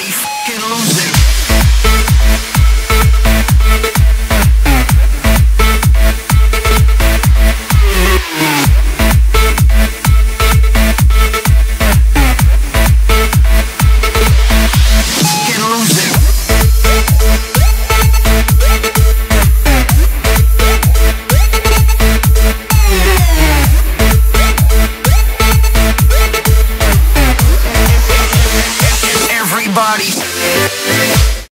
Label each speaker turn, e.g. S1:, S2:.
S1: body. Everybody.